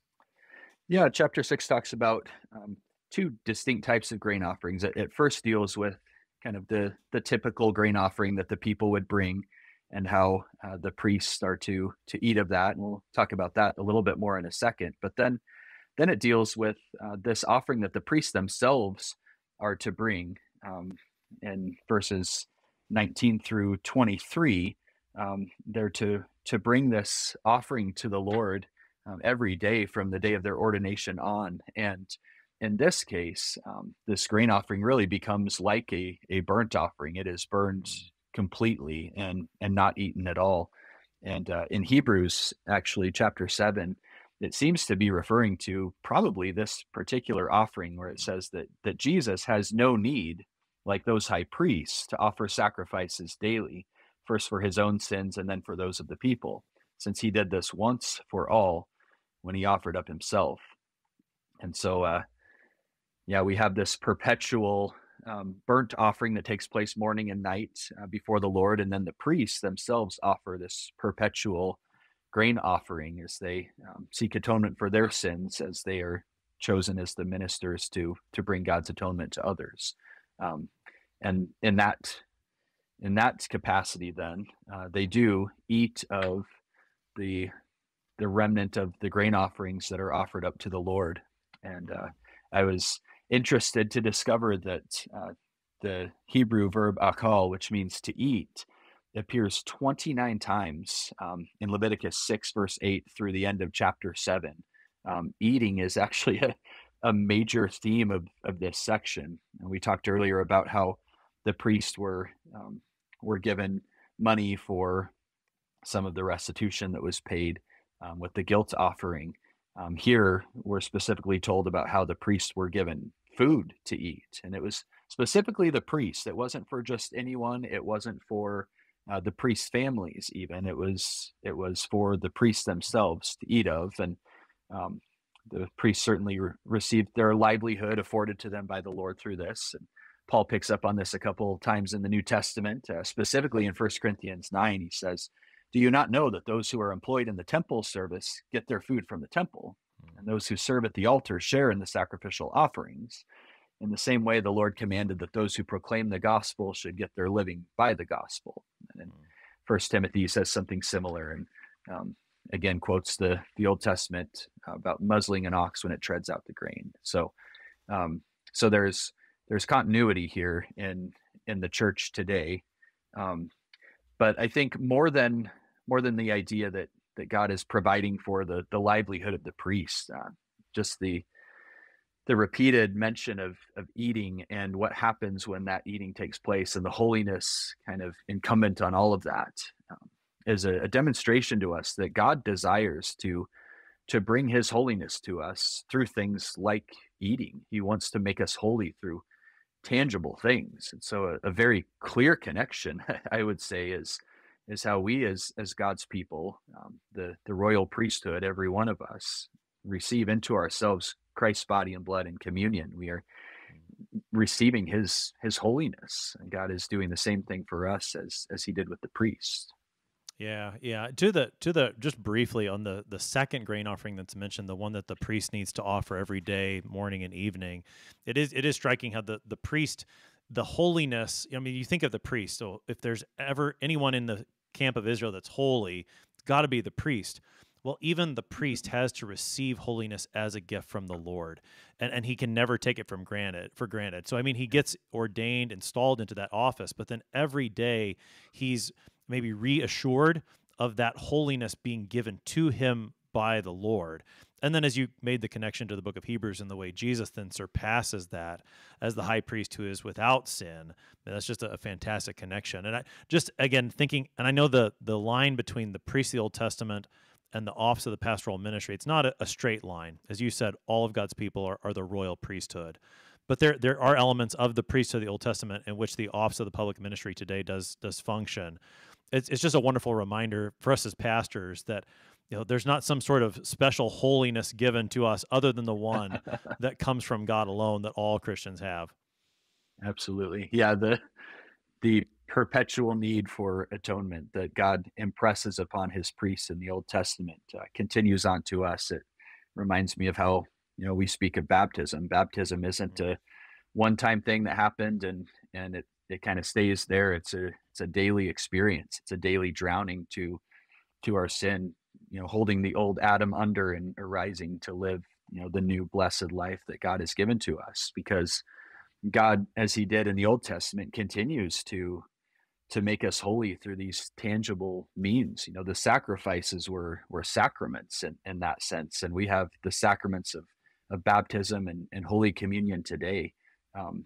Yeah, chapter six talks about um, two distinct types of grain offerings. It, it first deals with kind of the, the typical grain offering that the people would bring and how uh, the priests are to to eat of that and we'll talk about that a little bit more in a second but then then it deals with uh, this offering that the priests themselves are to bring um, in verses 19 through 23 um, they're to to bring this offering to the lord um, every day from the day of their ordination on and in this case um, this grain offering really becomes like a, a burnt offering. It is burned completely and and not eaten at all. And uh, in Hebrews, actually, chapter seven, it seems to be referring to probably this particular offering, where it says that that Jesus has no need, like those high priests, to offer sacrifices daily, first for his own sins and then for those of the people, since he did this once for all when he offered up himself. And so, uh, yeah, we have this perpetual um, burnt offering that takes place morning and night uh, before the Lord, and then the priests themselves offer this perpetual grain offering as they um, seek atonement for their sins as they are chosen as the ministers to to bring God's atonement to others. Um, and in that in that capacity, then uh, they do eat of the the remnant of the grain offerings that are offered up to the Lord. And uh, I was interested to discover that uh, the Hebrew verb akal, which means to eat, appears 29 times um, in Leviticus 6, verse 8 through the end of chapter 7. Um, eating is actually a, a major theme of, of this section. And we talked earlier about how the priests were um, were given money for some of the restitution that was paid um, with the guilt offering. Um, here, we're specifically told about how the priests were given food to eat, and it was specifically the priests. It wasn't for just anyone. It wasn't for uh, the priests' families. Even it was it was for the priests themselves to eat of, and um, the priests certainly re- received their livelihood afforded to them by the Lord through this. And Paul picks up on this a couple times in the New Testament, uh, specifically in 1 Corinthians 9. He says, Do you not know that those who are employed in the temple service get their food from the temple, and those who serve at the altar share in the sacrificial offerings? In the same way, the Lord commanded that those who proclaim the gospel should get their living by the gospel. And in First Timothy says something similar, and um, again quotes the the Old Testament about muzzling an ox when it treads out the grain. So, um, so there's there's continuity here in in the church today, um, but I think more than more than the idea that that God is providing for the the livelihood of the priest, uh, just the the repeated mention of of eating and what happens when that eating takes place and the holiness kind of incumbent on all of that um, is a, a, demonstration to us that God desires to to bring his holiness to us through things like eating. He wants to make us holy through tangible things. And so a, a very clear connection, I would say, is is how we as as God's people, um, the the royal priesthood, every one of us, receive into ourselves Christ's body and blood in communion. We are receiving his his holiness and god is doing the same thing for us as as he did with the priest yeah, yeah. To the to the just briefly on the the second grain offering that's mentioned, the one that the priest needs to offer every day, morning and evening. It is it is striking how the the priest, the holiness. I mean, you think of the priest. So if there's ever anyone in the camp of Israel that's holy, it's got to be the priest. Well, even the priest mm-hmm. has to receive holiness as a gift from the Lord, and and he can never take it from granted for granted. So I mean, he gets ordained, installed into that office, but then every day he's maybe reassured of that holiness being given to him by the Lord. And then as you made the connection to the book of Hebrews and the way Jesus then surpasses that as the high priest who is without sin, that's just a, fantastic connection. And I just again thinking, and I know the the line between the priest of the Old Testament and the office of the pastoral ministry, it's not a, a straight line. As you said, all of God's people are, are the royal priesthood. But there there are elements of the priesthood of the Old Testament in which the office of the public ministry today does does function it's, it's just a wonderful reminder for us as pastors that you know there's not some sort of special holiness given to us other than the one that comes from God alone that all Christians have. Absolutely. Yeah, the the perpetual need for atonement that God impresses upon his priests in the Old Testament uh, continues on to us. It reminds me of how, you know, we speak of baptism. Baptism isn't mm-hmm. a one-time thing that happened and and it it kind of stays there. It's a it's a daily experience. It's a daily drowning to to our sin. You know, holding the old Adam under and arising to live. You know, the new blessed life that God has given to us. Because God, as He did in the Old Testament, continues to to make us holy through these tangible means. You know, the sacrifices were were sacraments in, in that sense, and we have the sacraments of of baptism and, and Holy Communion today. Um,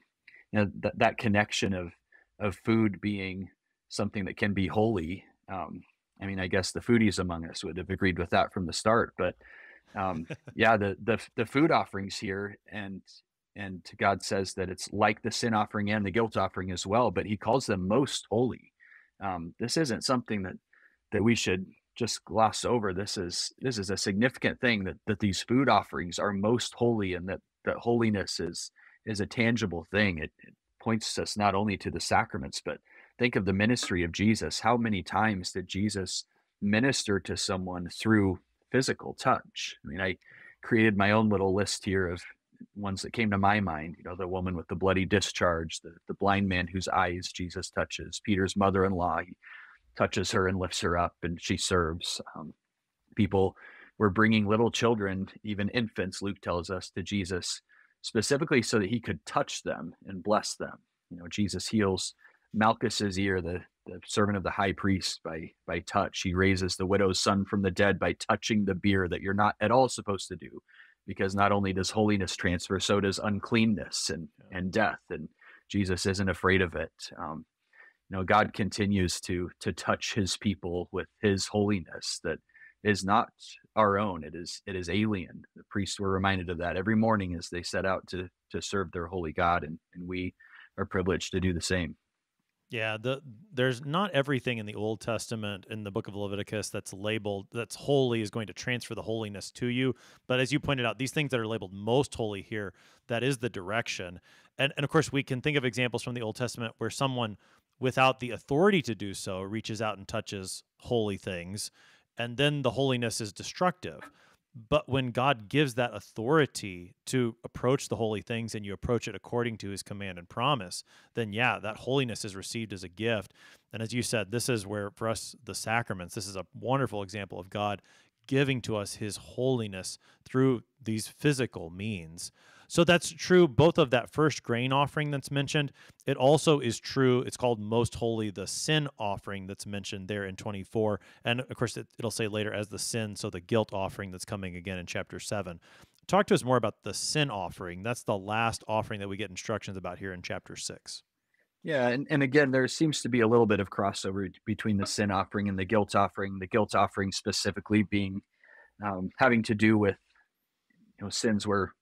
you know, that that connection of of food being something that can be holy. Um, I mean, I guess the foodies among us would have agreed with that from the start, but um, yeah, the, the the food offerings here, and and God says that it's like the sin offering and the guilt offering as well, but He calls them most holy. Um, this isn't something that that we should just gloss over. This is this is a significant thing that that these food offerings are most holy, and that that holiness is is a tangible thing. It, it points us not only to the sacraments, but think of the ministry of Jesus. How many times did Jesus minister to someone through physical touch? I mean, I created my own little list here of ones that came to my mind. You know, the woman with the bloody discharge, the, the blind man whose eyes Jesus touches, Peter's mother in law, he touches her and lifts her up and she serves. Um, people were bringing little children, even infants, Luke tells us, to Jesus specifically so that he could touch them and bless them. You know, Jesus heals Malchus's ear, the, the servant of the high priest, by by touch. He raises the widow's son from the dead by touching the bier that you're not at all supposed to do, because not only does holiness transfer, so does uncleanness and and death. And Jesus isn't afraid of it. Um, you know, God continues to to touch His people with His holiness that is not our own. It is it is alien. The priests were reminded of that every morning as they set out to to serve their holy God, and and we are privileged to do the same. Yeah, the there's not everything in the Old Testament in the book of Leviticus that's labeled that's holy is going to transfer the holiness to you. But as you pointed out, these things that are labeled most holy here, that is the direction. And and of course we can think of examples from the Old Testament where someone without the authority to do so reaches out and touches holy things, and then the holiness is destructive. But when God gives that authority to approach the holy things and you approach it according to his command and promise, then yeah, that holiness is received as a gift. And as you said, this is where for us, the sacraments, this is a wonderful example of God giving to us his holiness through these physical means. So that's true both of that first grain offering that's mentioned. It also is true, it's called most holy, the sin offering that's mentioned there in 24. And of course, it, will say later as the sin, so the guilt offering that's coming again in chapter 7. Talk to us more about the sin offering. That's the last offering that we get instructions about here in chapter 6. Yeah, and, and again, there seems to be a little bit of crossover between the sin offering and the guilt offering. The guilt offering specifically being um, having to do with you know sins where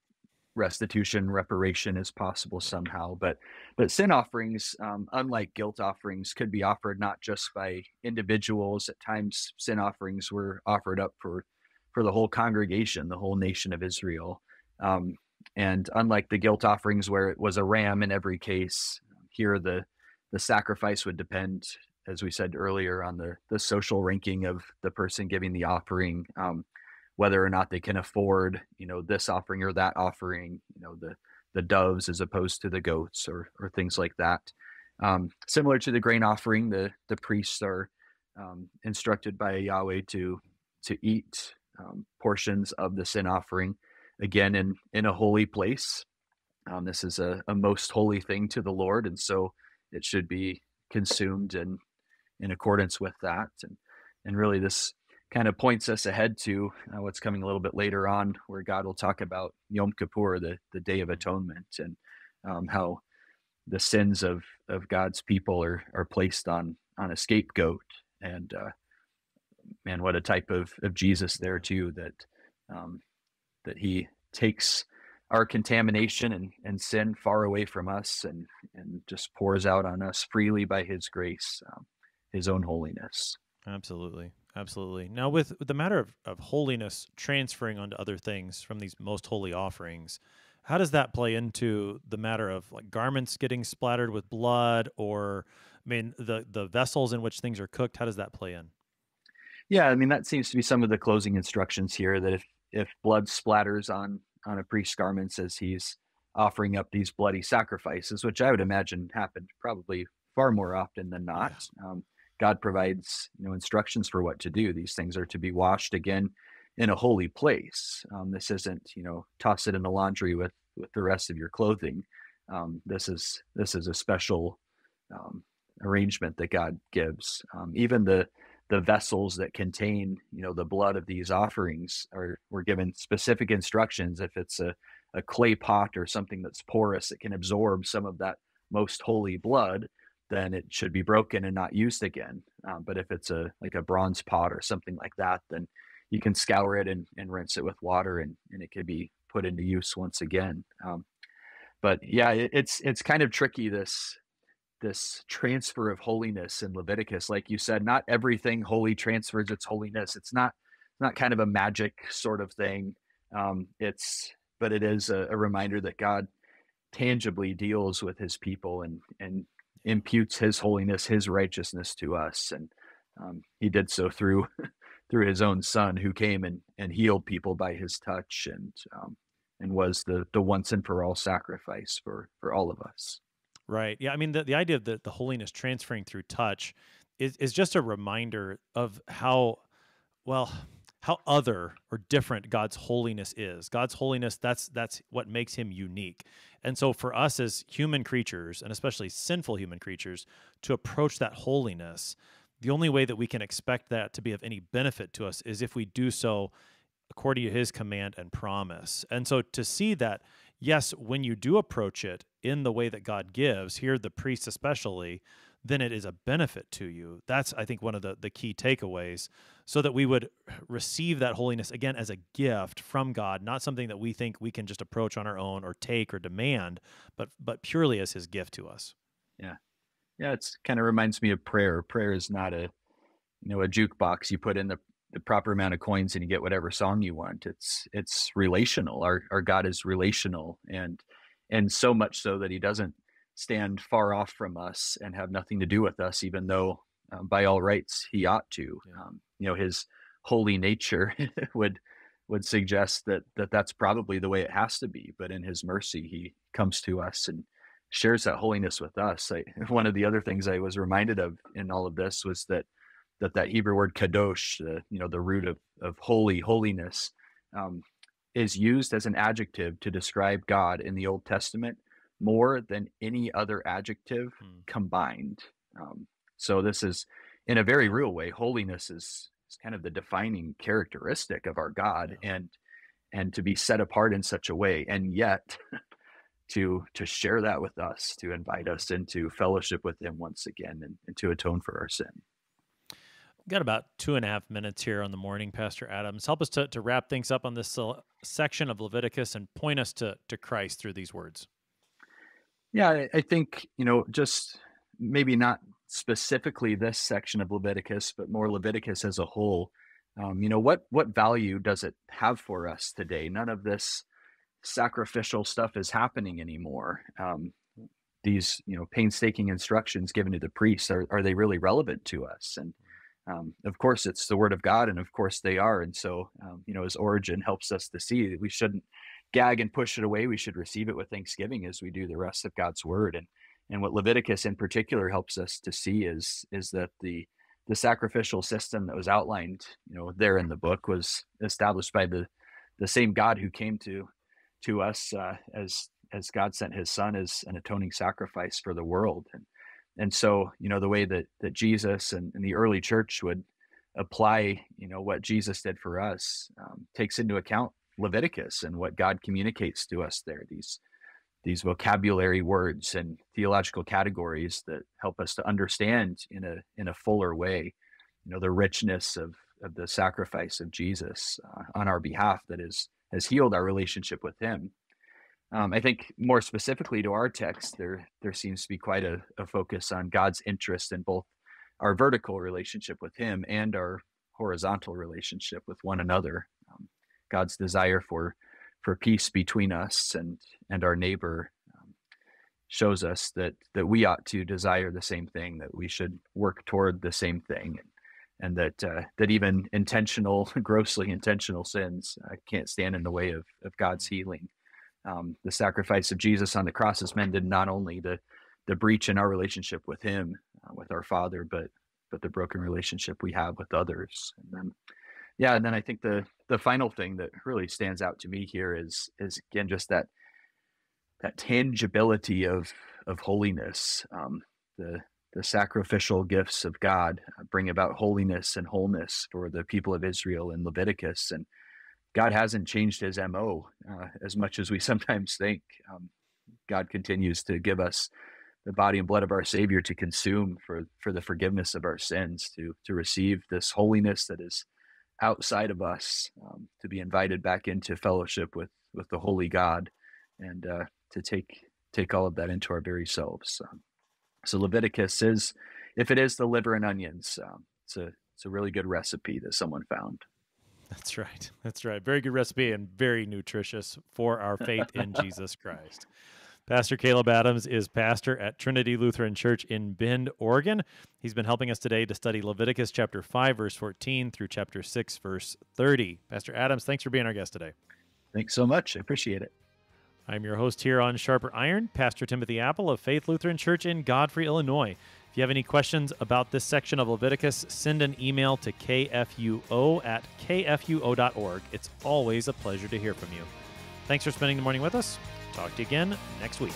restitution reparation is possible somehow but but sin offerings um, unlike guilt offerings could be offered not just by individuals. At times sin offerings were offered up for for the whole congregation the whole nation of israel. Um, and unlike the guilt offerings where it was a ram in every case here the the sacrifice would depend as we said earlier on the the social ranking of the person giving the offering. Um, whether or not they can afford you know this offering or that offering you know the the doves as opposed to the goats or or things like that. Um, similar to the grain offering the the priests are um, instructed by yahweh to to eat um, portions of the sin offering again in in a holy place. Um, this is a, a most holy thing to the lord and so it should be consumed in in accordance with that and and really this kind of points us ahead to uh, what's coming a little bit later on, where God will talk about Yom Kippur, the, the Day of Atonement, and um, how the sins of, of God's people are, are placed on, on a scapegoat. And uh, man, what a type of, of Jesus there too, that, um, that he takes our contamination and, and sin far away from us and, and just pours out on us freely by his grace, um, his own holiness. Absolutely. Absolutely. Now, with, the matter of, of holiness transferring onto other things from these most holy offerings, how does that play into the matter of like garments getting splattered with blood or I mean the the vessels in which things are cooked, how does that play in? Yeah, I mean that seems to be some of the closing instructions here that if if blood splatters on on a priest's garments as he's offering up these bloody sacrifices, which I would imagine happened probably far more often than not. Yeah. Um, God provides you know instructions for what to do. These things are to be washed again in a holy place. Um, this isn't you know toss it in the laundry with with the rest of your clothing. Um, this is this is a special um, arrangement that God gives. Um, even the the vessels that contain you know the blood of these offerings are we're given specific instructions. If it's a a clay pot or something that's porous, it can absorb some of that most holy blood then it should be broken and not used again. Um, but if it's a like a bronze pot or something like that, then you can scour it and, and rinse it with water, and, and it could be put into use once again. Um, but yeah, it, it's it's kind of tricky this this transfer of holiness in Leviticus. Like you said, not everything holy transfers its holiness. It's not it's not kind of a magic sort of thing. Um, it's but it is a, a reminder that God tangibly deals with his people and and imputes his holiness, his righteousness to us, and um, he did so through through his own son, who came and and healed people by his touch, and um, and was the the once and for all sacrifice for for all of us. Right. Yeah. I mean, the, the idea of the, the holiness transferring through touch is, is just a reminder of how, well, how other or different God's holiness is. God's holiness, that's that's what makes him unique. And so for us as human creatures, and especially sinful human creatures, to approach that holiness, the only way that we can expect that to be of any benefit to us is if we do so according to his command and promise. And so to see that yes, when you do approach it in the way that God gives, here the priests especially, then it is a benefit to you. That's I think one of the the key takeaways so that we would receive that holiness again as a gift from God, not something that we think we can just approach on our own or take or demand, but but purely as his gift to us. Yeah. Yeah, it's kind of reminds me of prayer. Prayer is not a you know a jukebox you put in the the proper amount of coins and you get whatever song you want. It's it's relational. Our our God is relational and and so much so that he doesn't stand far off from us and have nothing to do with us, even though um, by all rights he ought to. Yeah. Um, you know, his holy nature would would suggest that that that's probably the way it has to be. But in his mercy, he comes to us and shares that holiness with us. I, one of the other things I was reminded of in all of this was that that that Hebrew word kadosh, uh, you know, the root of of holy, holiness, um, is used as an adjective to describe God in the Old Testament more than any other adjective hmm. combined. Um, so this is, in a very real way, holiness is, is kind of the defining characteristic of our God, yeah. and and to be set apart in such a way, and yet to to share that with us, to invite us into fellowship with Him once again, and, and to atone for our sin got about two and a half minutes here on the morning, Pastor Adams. Help us to, to wrap things up on this section of Leviticus and point us to, to Christ through these words. Yeah, I think, you know, just maybe not specifically this section of Leviticus, but more Leviticus as a whole. Um, you know, what what value does it have for us today? None of this sacrificial stuff is happening anymore. Um, these, you know, painstaking instructions given to the priests are are they really relevant to us? And um, of course it's the word of god and of course they are and so um, you know his origin helps us to see that we shouldn't gag and push it away we should receive it with thanksgiving as we do the rest of god's word and and what leviticus in particular helps us to see is is that the the sacrificial system that was outlined you know there in the book was established by the the same god who came to to us uh, as as god sent his son as an atoning sacrifice for the world and and so you know the way that that jesus and, and the early church would apply you know what jesus did for us um, takes into account leviticus and what god communicates to us there these these vocabulary words and theological categories that help us to understand in a in a fuller way you know the richness of of the sacrifice of jesus uh, on our behalf that is has healed our relationship with him um, I think more specifically to our text, there there seems to be quite a, a, focus on God's interest in both our vertical relationship with Him and our horizontal relationship with one another. Um, God's desire for for peace between us and and our neighbor um, shows us that that we ought to desire the same thing, that we should work toward the same thing, and, that uh, that even intentional, grossly intentional sins uh, can't stand in the way of of God's healing um, the sacrifice of Jesus on the cross has mended not only the the breach in our relationship with Him, uh, with our Father, but but the broken relationship we have with others. And then, yeah, and then I think the the final thing that really stands out to me here is is again just that that tangibility of of holiness. Um, the the sacrificial gifts of God bring about holiness and wholeness for the people of Israel in Leviticus, and God hasn't changed his MO uh, as much as we sometimes think. Um, God continues to give us the body and blood of our Savior to consume for, for the forgiveness of our sins, to, to receive this holiness that is outside of us, um, to be invited back into fellowship with, with the holy God, and uh, to take, take all of that into our very selves. Um, so Leviticus is, if it is the liver and onions, um, it's, a, it's a really good recipe that someone found. That's right. That's right. Very good recipe and very nutritious for our faith in Jesus Christ. Pastor Caleb Adams is pastor at Trinity Lutheran Church in Bend, Oregon. He's been helping us today to study Leviticus chapter 5, verse 14 through chapter 6, verse 30. Pastor Adams, thanks for being our guest today. Thanks so much. I appreciate it. I'm your host here on Sharper Iron, Pastor Timothy Appel of Faith Lutheran Church in Godfrey, Illinois. If you have any questions about this section of Leviticus, send an email to kfuo at kfuo.org. It's always a pleasure to hear from you. Thanks for spending the morning with us. Talk to you again next week.